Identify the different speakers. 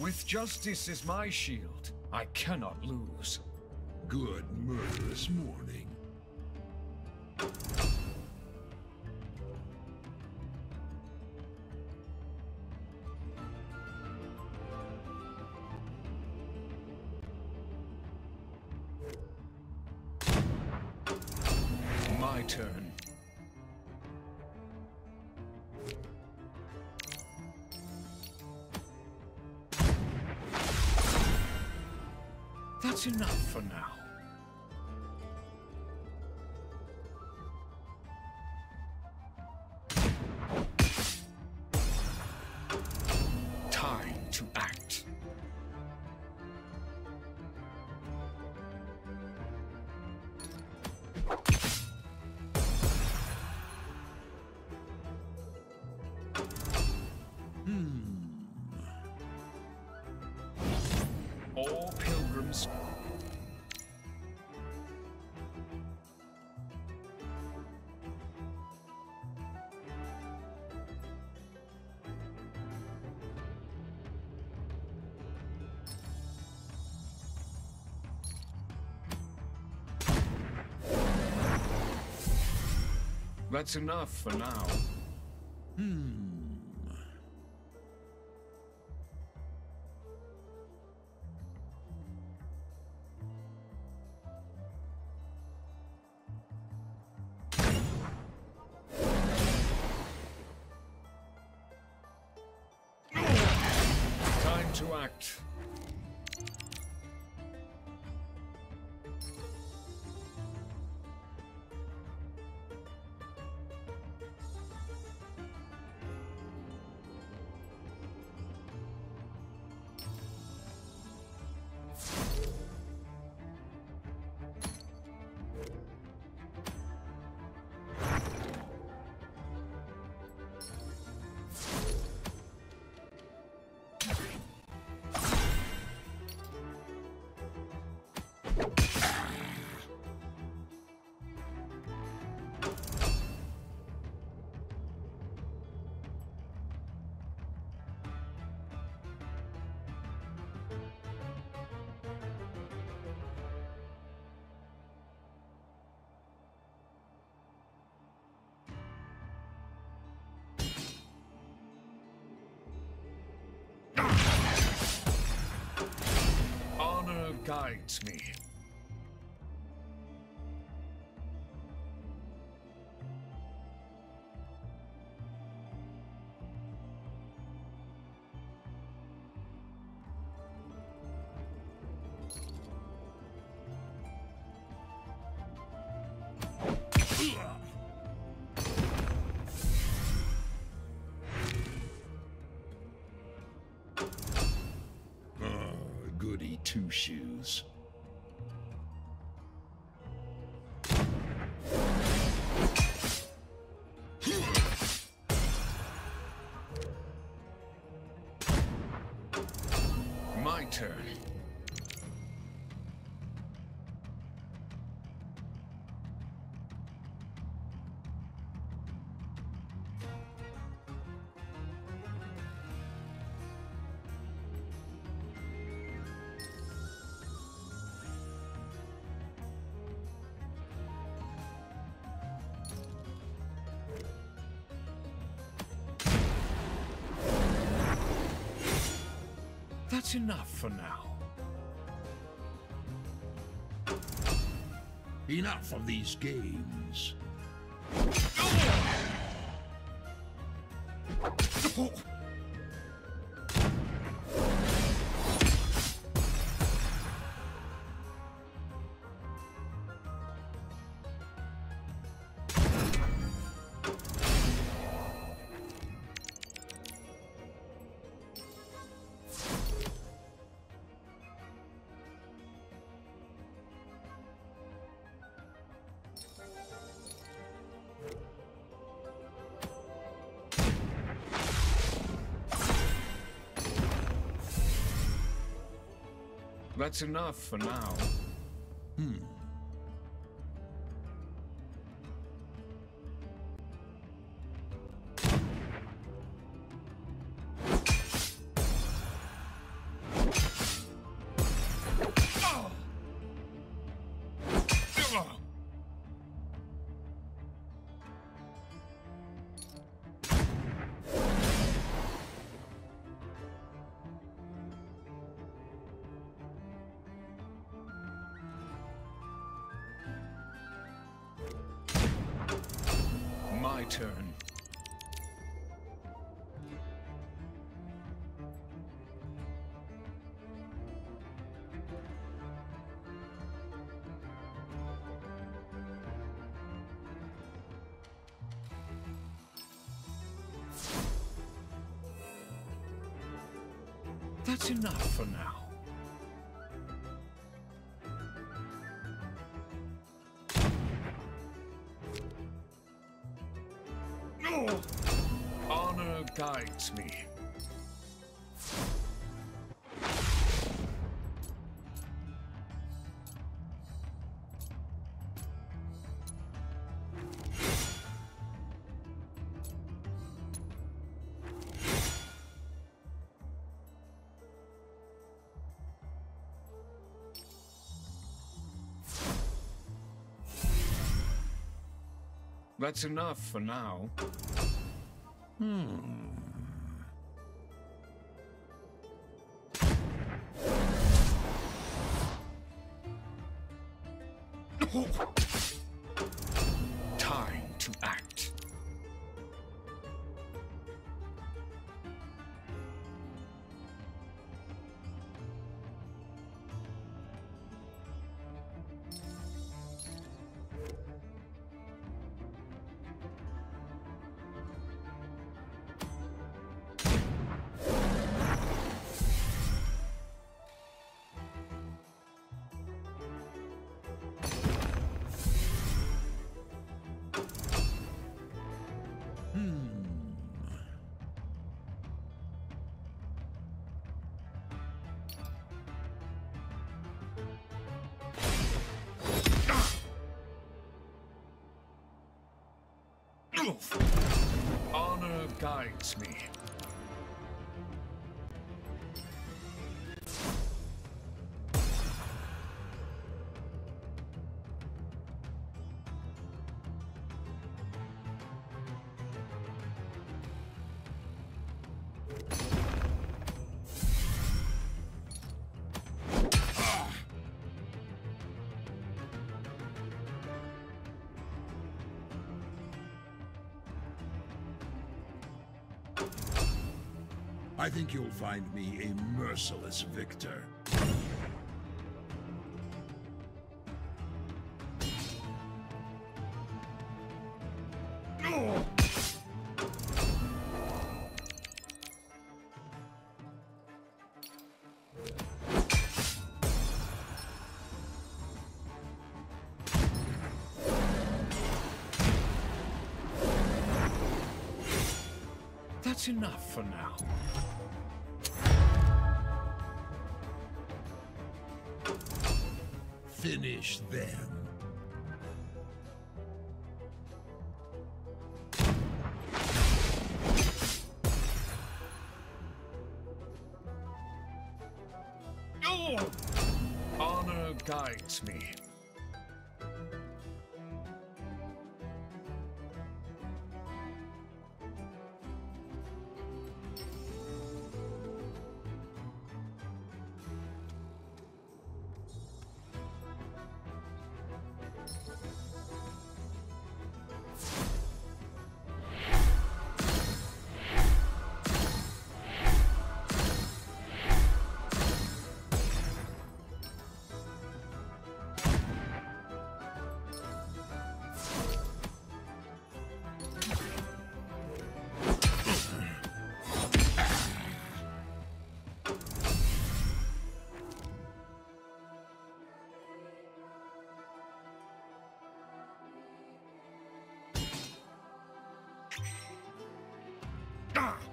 Speaker 1: With justice as my shield, I cannot lose.
Speaker 2: Good murderous morning.
Speaker 1: My turn. That's enough for now. That's enough for now. Hmm. Time to act. Guides me.
Speaker 2: Ah, goody two shoes.
Speaker 1: My turn. That's enough for now.
Speaker 2: Enough of these games.
Speaker 1: That's enough for now. Hmm. My turn. That's enough for now. That's enough for now. Time Honor guides me.
Speaker 2: I think you'll find me a merciless victor.
Speaker 1: That's enough for now.
Speaker 2: Finish them.
Speaker 1: Honor guides me. The